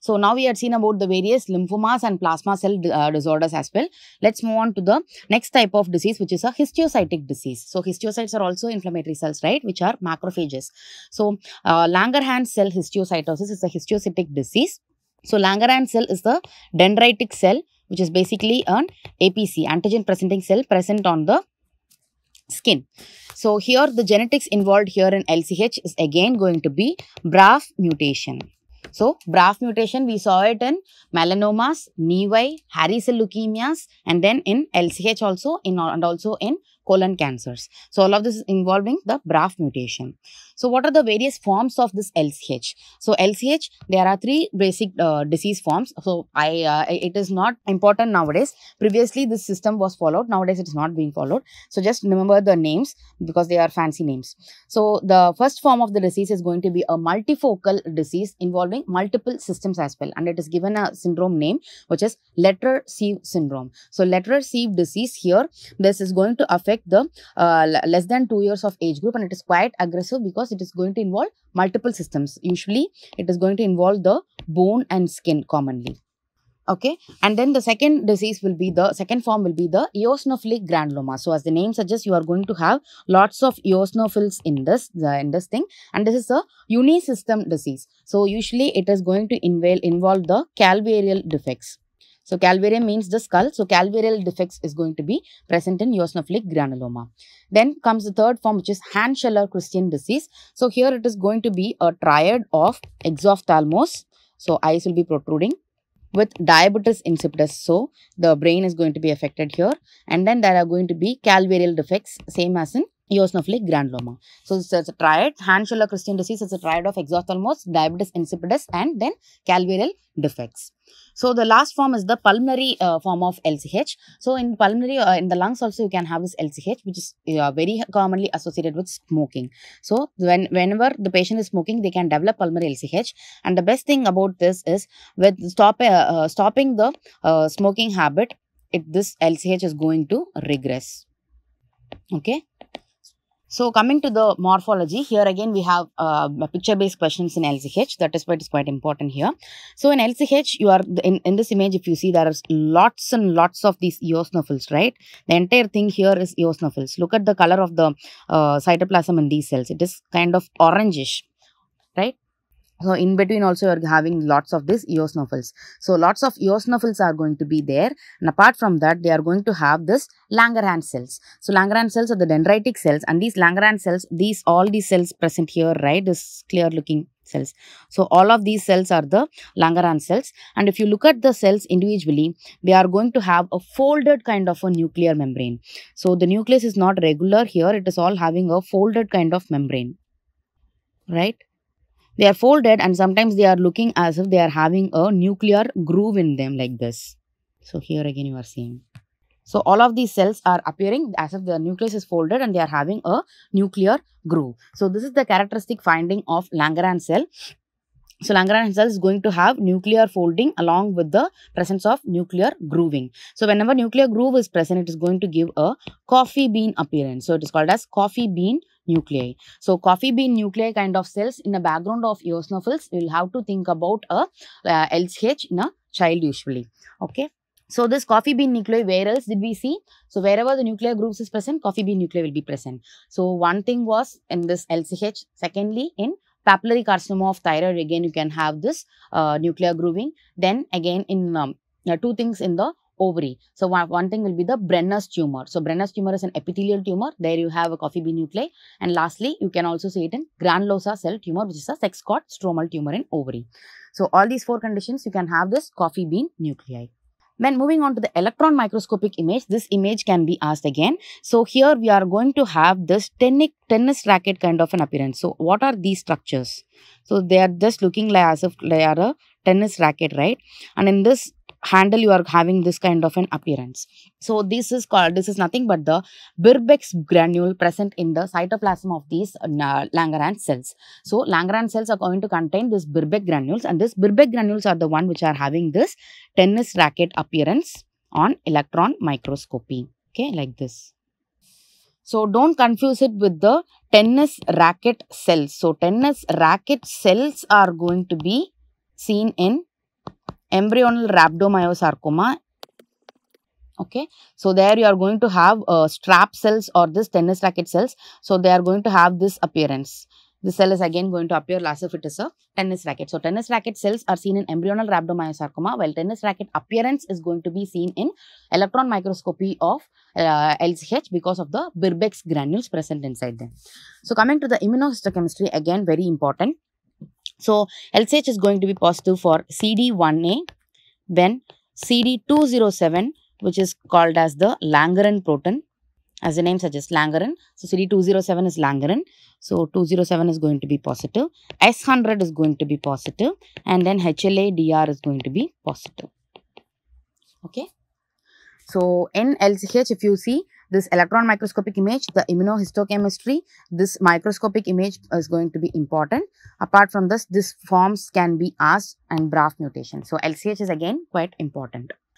So now we had seen about the various lymphomas and plasma cell uh, disorders as well. Let's move on to the next type of disease, which is a histiocytic disease. So histiocytes are also inflammatory cells, right, which are macrophages. So uh, Langerhans cell histiocytosis is a histiocytic disease. So Langerhans cell is the dendritic cell, which is basically an APC, antigen presenting cell present on the skin. So here the genetics involved here in LCH is again going to be BRAF mutation. So BRAF mutation we saw it in melanomas, nevi, hairy cell leukemias and then in LCH also in and also in colon cancers. So all of this is involving the BRAF mutation. So what are the various forms of this LCH? So LCH, there are three basic uh, disease forms. So I, uh, it is not important nowadays. Previously, this system was followed. Nowadays, it is not being followed. So just remember the names because they are fancy names. So the first form of the disease is going to be a multifocal disease involving multiple systems as well. And it is given a syndrome name, which is Letterer-Siwe syndrome. So Letterer-Siwe disease here, this is going to affect the uh, less than two years of age group and it is quite aggressive because it is going to involve multiple systems. Usually, it is going to involve the bone and skin commonly. Okay, and then the second disease will be the second form will be the eosinophilic granuloma. So, as the name suggests, you are going to have lots of eosinophils in this in this thing, and this is a unisystem disease. So, usually it is going to involve involve the calvarial defects. So, calvarium means the skull. So, calvarial defects is going to be present in eosinophilic granuloma. Then comes the third form which is Hand-Schüller-Christian disease. So, here it is going to be a triad of exophthalmos. So, eyes will be protruding with diabetes insipidus. So, the brain is going to be affected here. And then there are going to be calvarial defects same as in eosinophilic granuloma. So, it's, it's a triad. Hand-Schüller-Christian disease is a triad of exophthalmos, diabetes insipidus and then calvarial defects. So, the last form is the pulmonary uh, form of LCH. So, in pulmonary, uh, in the lungs also you can have this LCH which is uh, very commonly associated with smoking. So, when whenever the patient is smoking, they can develop pulmonary LCH. And the best thing about this is with stop, uh, uh, stopping the uh, smoking habit, it, this LCH is going to regress. Okay. So coming to the morphology, here again we have uh, picture-based questions in LCH. That is why it is quite important here. So in LCH, you are in, in this image, if you see, there are lots and lots of these eosinophils, right? The entire thing here is eosinophils. Look at the color of the uh, cytoplasm in these cells. It is kind of orangish, right? So in between also you are having lots of these eosinophils. So lots of eosinophils are going to be there and apart from that they are going to have this Langerhans cells. So Langerhans cells are the dendritic cells and these Langerhans cells, these all these cells present here, right, this clear looking cells. So all of these cells are the Langerhans cells and if you look at the cells individually, they are going to have a folded kind of a nuclear membrane. So the nucleus is not regular here, it is all having a folded kind of membrane, right they are folded and sometimes they are looking as if they are having a nuclear groove in them like this. So here again you are seeing. So all of these cells are appearing as if the nucleus is folded and they are having a nuclear groove. So this is the characteristic finding of Langerhans cell. So Langerhans cell is going to have nuclear folding along with the presence of nuclear grooving. So whenever nuclear groove is present, it is going to give a coffee bean appearance. So it is called as coffee bean nuclei. So coffee bean nuclei kind of cells in the background of eosinophils, you will have to think about a uh, LCH in a child usually. Okay. So this coffee bean nuclei, where else did we see? So wherever the nuclear groups is present, coffee bean nuclei will be present. So one thing was in this LCH. Secondly, in papillary carcinoma of thyroid, again you can have this uh, nuclear grooving. Then again in um, uh, two things in the ovary. So one, one thing will be the Brenner's tumor. So Brenner's tumor is an epithelial tumor. There you have a coffee bean nuclei. And lastly, you can also see it in granulosa cell tumor, which is a sex cord stromal tumor in ovary. So all these four conditions, you can have this coffee bean nuclei. Then moving on to the electron microscopic image, this image can be asked again. So here we are going to have this tennis, tennis racket kind of an appearance. So what are these structures? So they are just looking like as if they are a tennis racket, right? And in this handle you are having this kind of an appearance. So this is called this is nothing but the birbeck's granule present in the cytoplasm of these uh, langerhans cells. So langerhans cells are going to contain this birbeck granules and this birbeck granules are the one which are having this tennis racket appearance on electron microscopy. Okay like this. So don't confuse it with the tennis racket cells. So tennis racket cells are going to be seen in embryonal rhabdomyosarcoma okay so there you are going to have uh, strap cells or this tennis racket cells so they are going to have this appearance the cell is again going to appear as if it is a tennis racket. So, tennis racket cells are seen in embryonal rhabdomyosarcoma while tennis racket appearance is going to be seen in electron microscopy of uh, LCH because of the Birbeck's granules present inside them. So, coming to the immunohistochemistry again very important. So, LCH is going to be positive for CD1A then CD207 which is called as the Langerhans protein as the name suggests Langerhans. So, CD207 is Langerhans. So, 207 is going to be positive, S100 is going to be positive and then HLA-DR is going to be positive. Okay. So, in LCH if you see this electron microscopic image, the immunohistochemistry, this microscopic image is going to be important. Apart from this, this forms can be asked and BRAF mutation. So, LCH is again quite important.